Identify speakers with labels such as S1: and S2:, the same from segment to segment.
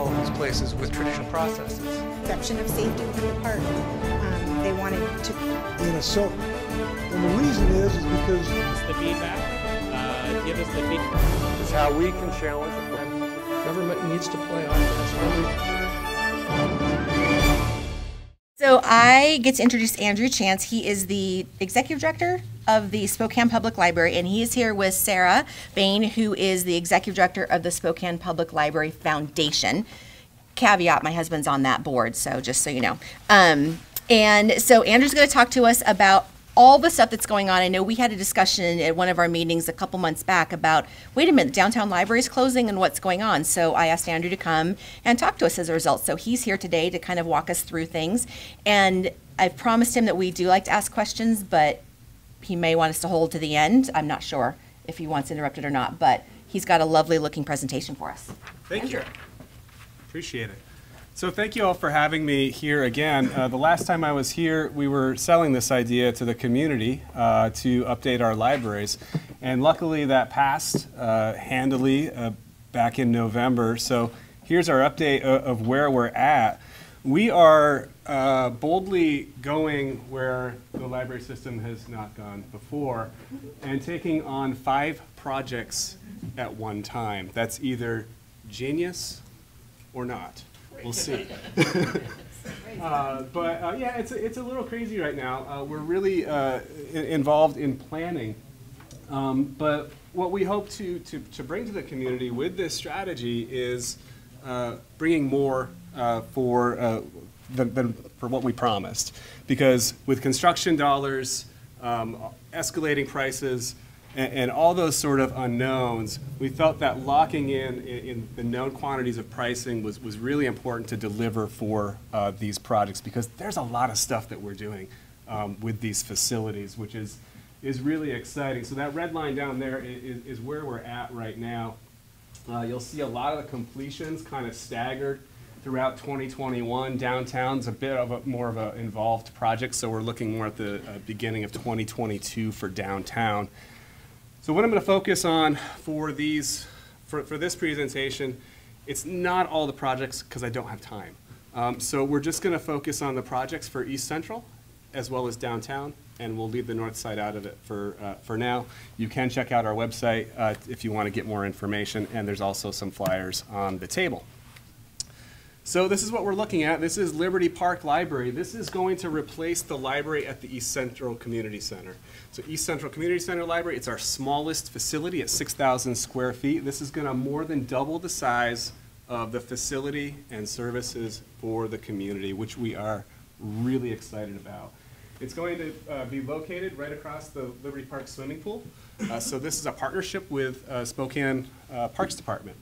S1: all of those places with traditional processes.
S2: Perception of safety within the park. Um, they wanted to
S3: in a circle. And the reason is, is because
S4: us the feedback. Uh, give us the feedback.
S5: It's how we can challenge it.
S6: Government needs to play on offense.
S7: So I get to introduce Andrew Chanse. He is the executive director of the Spokane Public Library, and he is here with Sarah Bain, who is the executive director of the Spokane Public Library Foundation. Caveat: My husband's on that board, so just so you know. Um, and so Andrew's going to talk to us about all the stuff that's going on. I know we had a discussion at one of our meetings a couple months back about, wait a minute, downtown library is closing and what's going on. So I asked Andrew to come and talk to us as a result. So he's here today to kind of walk us through things. And I've promised him that we do like to ask questions, but he may want us to hold to the end. I'm not sure if he wants interrupted or not, but he's got a lovely looking presentation for us.
S8: Thank you. Appreciate it. So thank you all for having me here again. Uh, the last time I was here, we were selling this idea to the community uh, to update our libraries. And luckily that passed uh, handily uh, back in November. So here's our update of, of where we're at. We are uh, boldly going where the library system has not gone before and taking on five projects at one time. That's either genius or not. We'll see. uh, but uh, yeah, it's a, it's a little crazy right now. Uh, we're really uh, involved in planning. Um, but what we hope to, to, to bring to the community with this strategy is uh, bringing more uh, for, than, than, for what we promised. Because with construction dollars, um, escalating prices, and, and, all those sort of unknowns, we felt that locking in, in, in the known quantities of pricing was, was really important to deliver for uh, these projects because there's a lot of stuff that we're doing um, with these facilities, which is, is really exciting. So that red line down there is, is where we're at right now. Uh, you'll see a lot of the completions kind of staggered throughout 2021. Downtown's a bit of a more of an involved project, so we're looking more at the uh, beginning of 2022 for downtown. So what I'm going to focus on for these, for, for this presentation, it's not all the projects because I don't have time. Um, so we're just going to focus on the projects for East Central as well as downtown, and we'll leave the north side out of it for, uh, for now. You can check out our website uh, if you want to get more information, and there's also some flyers on the table. So this is what we're looking at. This is Liberty Park Library. This is going to replace the library at the East Central Community Center. So East Central Community Center Library, it's our smallest facility at 6,000 square feet. This is going to more than double the size of the facility and services for the community, which we are really excited about. It's going to uh, be located right across the Liberty Park swimming pool. Uh, so this is a partnership with uh, Spokane uh, Parks Department.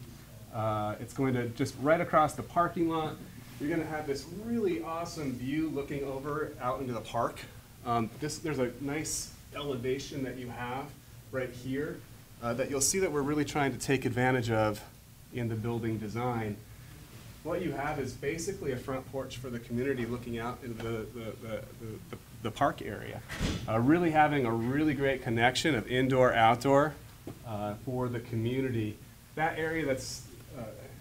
S8: Uh, it's going to just right across the parking lot. You're going to have this really awesome view looking over out into the park. Um, this, there's a nice elevation that you have right here uh, that you'll see that we're really trying to take advantage of in the building design. What you have is basically a front porch for the community looking out into the, the, the, the, the park area. Uh, really having a really great connection of indoor, outdoor uh, for the community. That area that's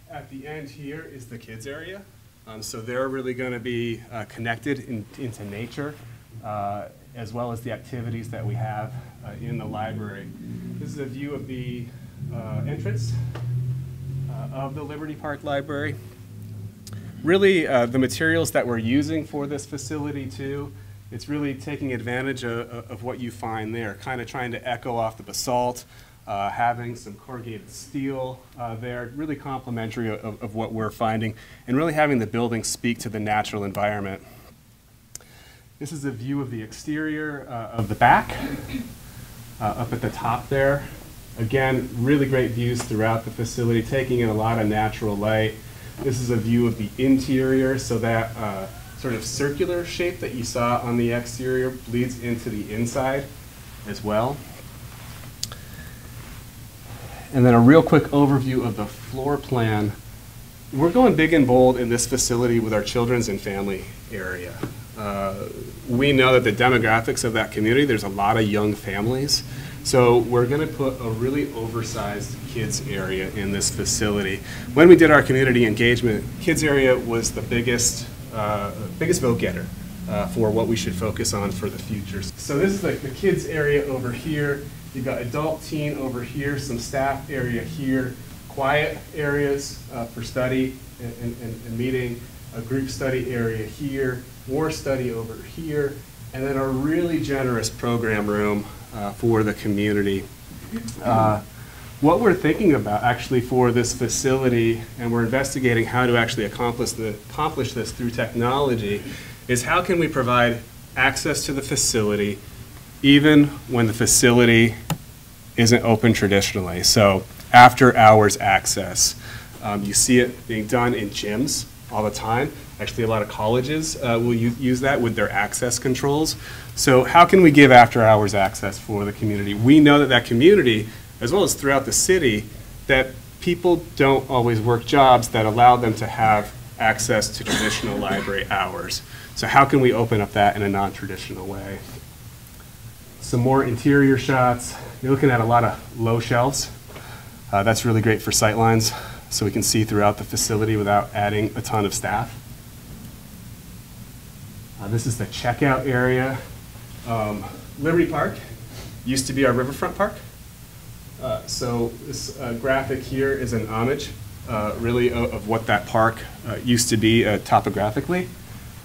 S8: at the end here is the kids area. Um, so they're really going to be uh, connected in, into nature uh, as well as the activities that we have uh, in the library. This is a view of the uh, entrance uh, of the Liberty Park Library. Really, the materials that we're using for this facility too, it's really taking advantage of, of what you find there, kind of trying to echo off the basalt, uh, having some corrugated steel uh, there, really complementary of, of, what we're finding, and really having the building speak to the natural environment. This is a view of the exterior uh, of the back, uh, up at the top there. Again, really great views throughout the facility, taking in a lot of natural light. This is a view of the interior, so that uh, sort of circular shape that you saw on the exterior bleeds into the inside as well. And then a real quick overview of the floor plan. We're going big and bold in this facility with our children's and family area. Uh, we know that the demographics of that community, there's a lot of young families. So we're going to put a really oversized kids area in this facility. When we did our community engagement, kids area was the biggest, uh, biggest vote getter uh, for what we should focus on for the future. So this is like the kids area over here. You've got adult teen over here, some staff area here, quiet areas uh, for study and, and, and meeting, a group study area here, more study over here, and then a really generous program room uh, for the community. Uh, what we're thinking about actually for this facility, and we're investigating how to actually accomplish, the, accomplish this through technology, is how can we provide access to the facility even when the facility isn't open traditionally. So after hours access. Um, you see it being done in gyms all the time. Actually, a lot of colleges uh, will use that with their access controls. So how can we give after hours access for the community? We know that that community, as well as throughout the city, that people don't always work jobs that allow them to have access to traditional library hours. So how can we open up that in a non-traditional way? Some more interior shots. You're looking at a lot of low shelves. Uh, that's really great for sightlines, so we can see throughout the facility without adding a ton of staff. Uh, this is the checkout area. Um, Liberty Park used to be our riverfront park. Uh, so this uh, graphic here is an homage, uh, really, of, of, what that park uh, used to be topographically.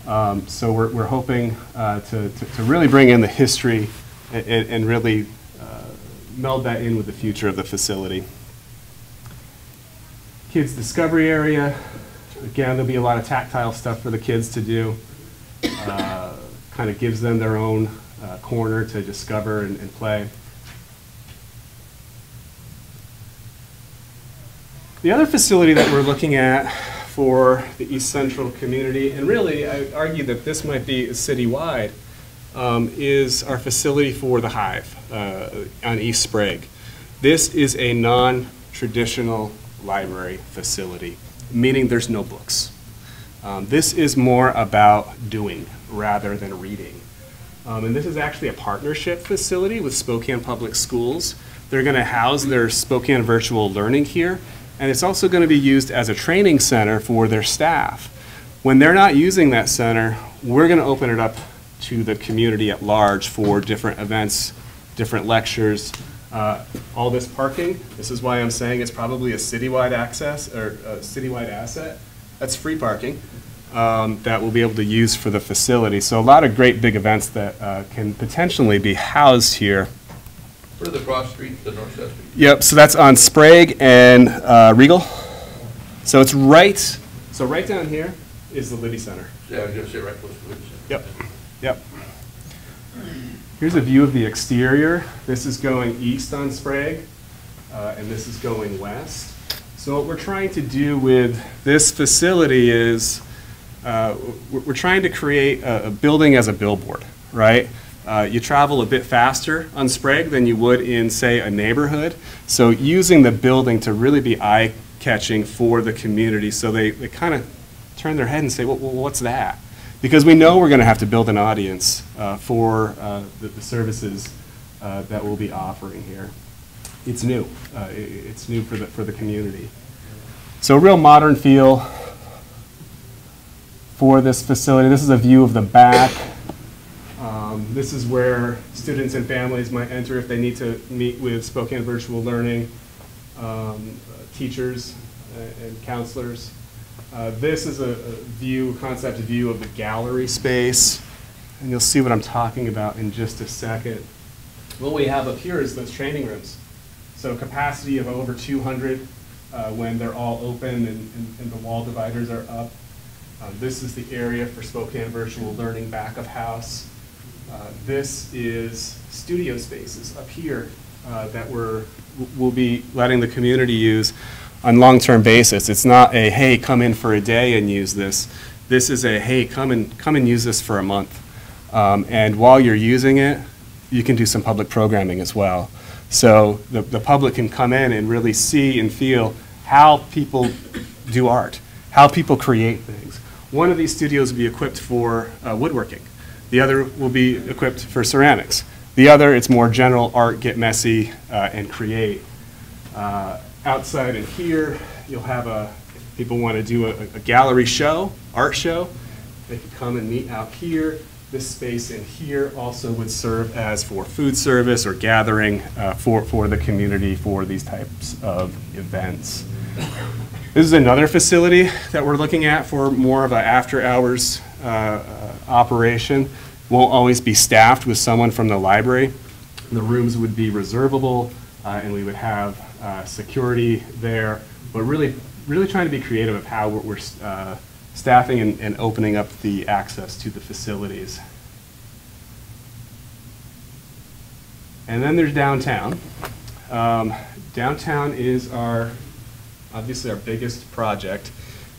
S8: Um, so we're, we're hoping to, to, to, really bring in the history and, and really meld that in with the future of the facility kids discovery area. Again, there'll be a lot of tactile stuff for the kids to do. Uh, kind of gives them their own uh, corner to discover and, and play. The other facility that we're looking at for the East Central community, and really I argue that this might be citywide, um, is our facility for the Hive uh, on East Sprague. This is a non-traditional library facility, meaning there's no books. Um, this is more about doing rather than reading. Um, and this is actually a partnership facility with Spokane Public Schools. They're going to house their Spokane virtual learning here, and it's also going to be used as a training center for their staff. When they're not using that center, we're going to open it up to the community at large for different events, different lectures, uh, all this parking, this is why I'm saying it's probably a citywide access or a citywide asset. That's free parking um, that we'll be able to use for the facility. So a lot of great big events that uh, can potentially be housed here.
S5: Where the cross street, the north side street?
S8: Yep, so that's on Sprague and uh, Regal. So it's right, so right down here is the Libby Center.
S5: Yeah, I was gonna say right close to Libby Center.
S8: Yep, yep. Here's a view of the exterior. This is going east on Sprague, uh, and this is going west. So what we're trying to do with this facility is uh, we're trying to create a, a, building as a billboard, right? Uh, you travel a bit faster on Sprague than you would in, say, a neighborhood. So using the building to really be eye-catching for the community so they, they kind of turn their head and say, well, well what's that? Because we know we're going to have to build an audience uh, for uh, the, the, services uh, that we'll be offering here. It's new. Uh, it, it's new for the, for the community. So a real modern feel for this facility. This is a view of the back. Um, this is where students and families might enter if they need to meet with Spokane Virtual Learning um, teachers and counselors. Uh, this is a, a, view, concept view of the gallery space, and you'll see what I'm talking about in just a second. What we have up here is those training rooms. So capacity of over 200 uh, when they're all open and, and, and, the wall dividers are up. Um, this is the area for Spokane Virtual Learning back of house. Uh, this is studio spaces up here uh, that we're, we'll be letting the community use on long-term basis. It's not a, hey, come in for a day and use this. This is a, hey, come and, come and use this for a month. Um, and while you're using it, you can do some public programming as well. So the, the public can come in and really see and feel how people do art, how people create things. One of these studios will be equipped for uh, woodworking. The other will be equipped for ceramics. The other, it's more general art, get messy, uh, and create. Uh, Outside in here, you'll have a, people want to do a a gallery show, art show, they could come and meet out here. This space in here also would serve as for food service or gathering uh, for, for the community for these types of events. This is another facility that we're looking at for more of an after-hours uh, uh, operation. Won't always be staffed with someone from the library. The rooms would be reservable, uh, and we would have uh, security there, but really, really trying to be creative of how we're- we're uh, staffing and and opening up the access to the facilities. And then there's downtown. Um, Downtown is our, obviously our biggest project.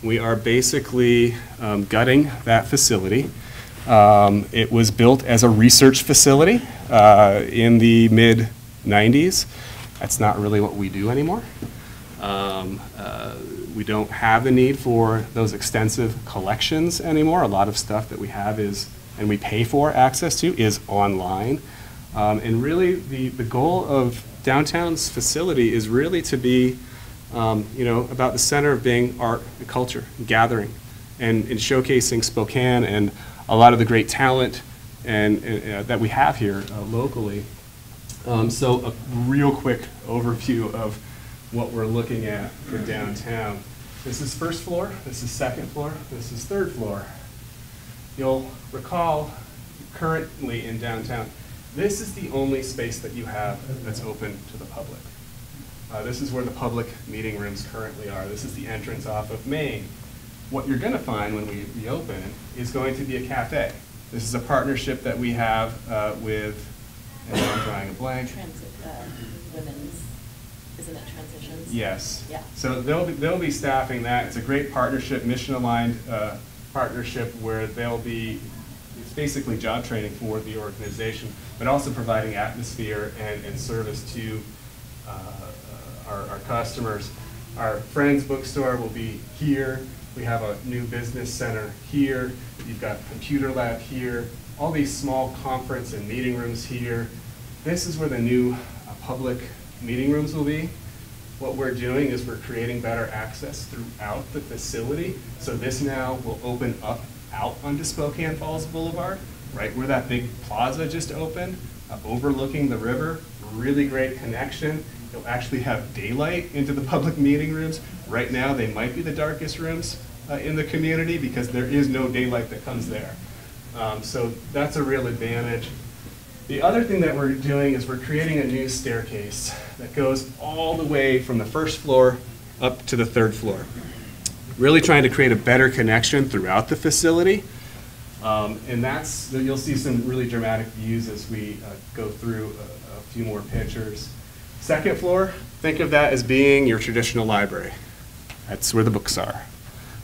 S8: We are basically um, gutting that facility. Um, It was built as a research facility uh, in the mid-'90s. That's not really what we do anymore. Um, uh, We don't have the need for those extensive collections anymore. A lot of stuff that we have is, and we pay for access to, is online. Um, And really, the, the goal of downtown's facility is really to be, um, you know, about the center of being art and culture, and gathering, and, and showcasing Spokane and a lot of the great talent and, uh, that we have here uh, locally. Um, So a real quick overview of what we're looking at for downtown. This is first floor, this is second floor, this is third floor. You'll recall currently in downtown, this is the only space that you have that's open to the public. Uh, This is where the public meeting rooms currently are. This is the entrance off of Main. What you're going to find when we reopen is going to be a cafe. This is a partnership that we have uh, with, and I'm drawing a blank.
S9: Transit, uh, women's, isn't it transitions?
S8: Yes.
S9: Yeah.
S8: So they'll, be- they'll be staffing that. It's a great partnership, mission-aligned uh, partnership where they'll be, it's basically job training for the organization, but also providing atmosphere and, and service to uh, uh, our, our customers. Our Friends Bookstore will be here. We have a new business center here. You've got computer lab here, all these small conference and meeting rooms here. This is where the new uh, public meeting rooms will be. What we're doing is we're creating better access throughout the facility. So this now will open up out onto Spokane Falls Boulevard, right where that big plaza just opened, uh, overlooking the river. Really great connection. You'll actually have daylight into the public meeting rooms. Right now, they might be the darkest rooms uh, in the community because there is no daylight that comes there. Um, So that's a real advantage. The other thing that we're doing is we're creating a new staircase that goes all the way from the first floor up to the third floor. Really trying to create a better connection throughout the facility. Um, And that's, you'll see some really dramatic views as we uh, go through a, a few more pictures. Second floor, think of that as being your traditional library. That's where the books are.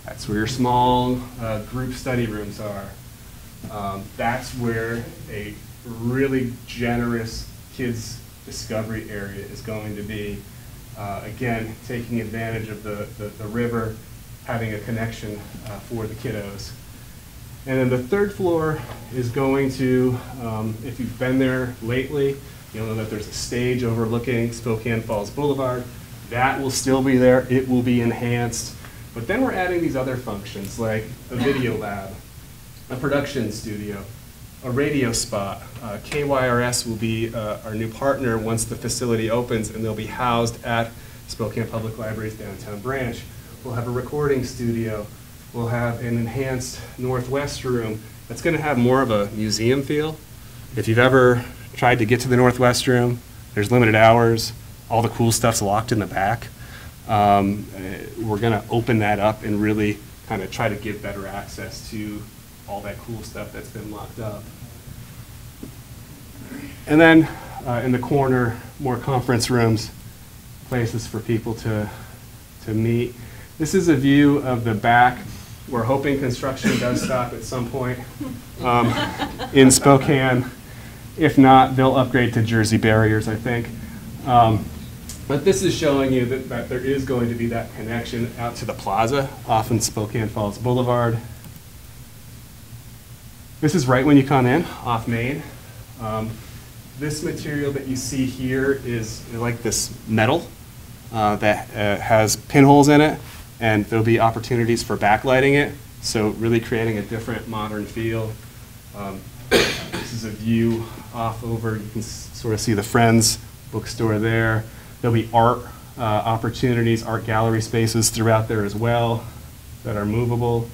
S8: That's where your small uh, group study rooms are. Um, That's where a really generous kids' discovery area is going to be. Uh, Again, taking advantage of the, the the river, having a connection uh, for the kiddos. And then the third floor is going to, um, if you've been there lately, you'll know that there's a stage overlooking Spokane Falls Boulevard. That will still be there. It will be enhanced. But then we're adding these other functions like a video lab, a production studio, a radio spot. Uh, KYRS will be uh, our new partner once the facility opens, and they'll be housed at Spokane Public Library's downtown branch. We'll have a recording studio. We'll have an enhanced northwest room that's going to have more of a museum feel. If you've ever tried to get to the northwest room, there's limited hours. All the cool stuff's locked in the back. Um, eh, We're going to open that up and really kind of try to give better access to all that cool stuff that's been locked up. And then uh, in the corner, more conference rooms, places for people to, to meet. This is a view of the back. We're hoping construction does stop at some point um, in Spokane. If not, they'll upgrade to Jersey barriers, I think. Um, But this is showing you that, that there is going to be that connection out to the plaza off in Spokane Falls Boulevard. This is right when you come in, off Main. Um, this material that you see here is like this metal uh, that uh, has pinholes in it, and there'll be opportunities for backlighting it, so really creating a different modern feel. Um, this is a view off over, you can sort of see the Friends bookstore there. There'll be art uh, opportunities, art gallery spaces throughout there as well that are movable.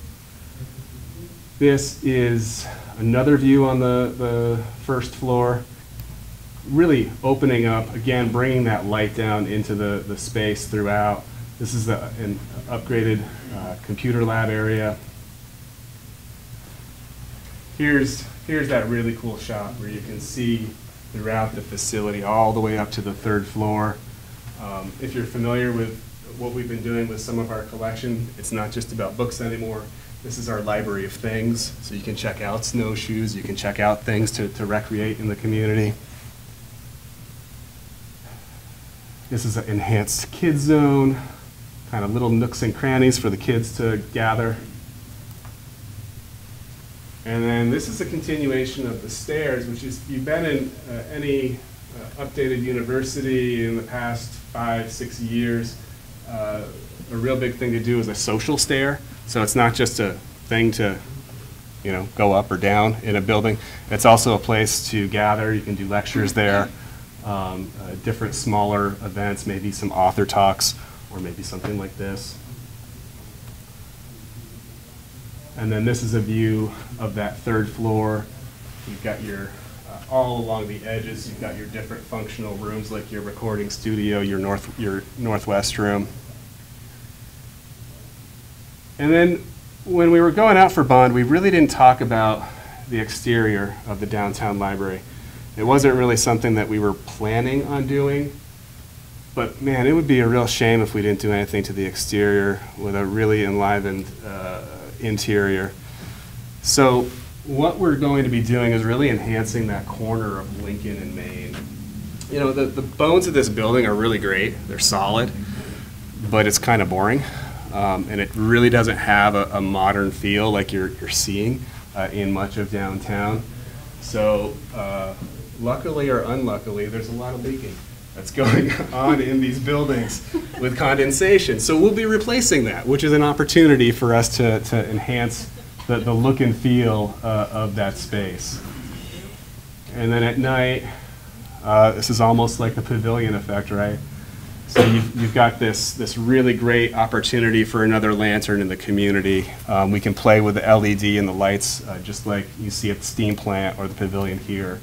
S8: This is another view on the, the first floor, really opening up, again, bringing that light down into the, the space throughout. This is an upgraded uh, computer lab area. Here's, here's that really cool shot where you can see throughout the facility, all the way up to the third floor. Um, If you're familiar with what we've been doing with some of our collection, it's not just about books anymore. This is our library of things, so you can check out snowshoes, you can check out things to, to recreate in the community. This is an enhanced kid zone, kind of little nooks and crannies for the kids to gather. And then this is a continuation of the stairs, which is, if you've been in uh, any uh, updated university in the past five, six years, uh, a real big thing to do is a social stair. So it's not just a thing to, you know, go up or down in a building. It's also a place to gather. You can do lectures there, um, uh, different smaller events, maybe some author talks, or maybe something like this. And then this is a view of that third floor. You've got your, uh, all along the edges, you've got your different functional rooms like your recording studio, your north, your northwest room. And then when we were going out for bond, we really didn't talk about the exterior of the downtown library. It wasn't really something that we were planning on doing. But man, it would be a real shame if we didn't do anything to the exterior with a really enlivened uh, interior. So what we're going to be doing is really enhancing that corner of Lincoln and Main. You know, the, the bones of this building are really great. They're solid, but it's kind of boring. Um, and it really doesn't have a, a modern feel like you're, you're seeing uh, in much of downtown. So uh, luckily or unluckily, there's a lot of leaking that's going on in these buildings with condensation. So we'll be replacing that, which is an opportunity for us to, to enhance the, the look and feel uh, of that space. And then at night, uh, this is almost like the pavilion effect, right? So you've, you've got this, this really great opportunity for another lantern in the community. Um, we can play with the LED and the lights, uh, just like you see at the steam plant or the pavilion here.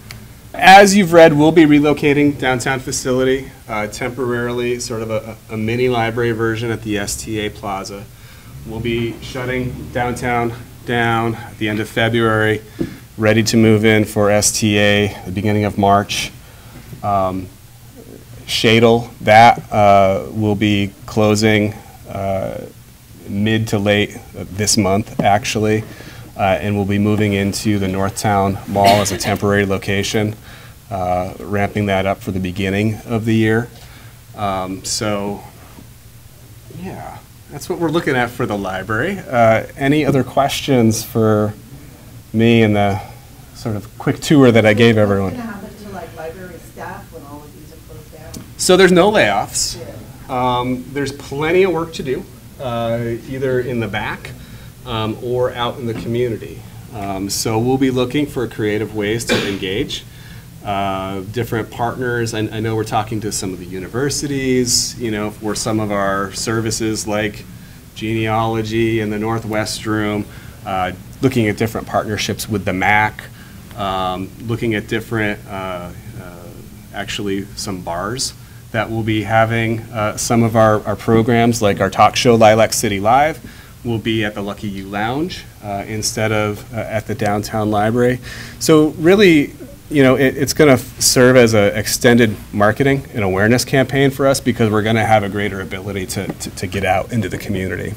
S8: As you've read, we'll be relocating downtown facility uh, temporarily, sort of a, a mini library version at the STA Plaza. We'll be shutting downtown down at the end of February, ready to move in for STA the beginning of March. Um, Shadle, that uh, will be closing uh, mid to late this month, actually, uh, and we'll be moving into the Northtown Mall as a temporary location, uh, ramping that up for the beginning of the year. Um, So, yeah, that's what we're looking at for the library. Uh, Any other questions for me and the sort of quick tour that I gave everyone?
S10: What's going to happen to like library staff when all of these are closed down?
S8: So there's no layoffs. Um, there's plenty of work to do, uh, either in the back um, or out in the community. Um, so we'll be looking for creative ways to engage uh, different partners. I, I know we're talking to some of the universities, you know, for some of our services like genealogy in the Northwest Room, uh, looking at different partnerships with the MAC, um, looking at different, uh, uh, actually, some bars that we'll be having uh, some of our, our programs, like our talk show Lilac City Live, will be at the Lucky You Lounge uh, instead of uh, at the downtown library. So really, you know, it, it's going to serve as an extended marketing and awareness campaign for us because we're going to have a greater ability to, to, to get out into the community.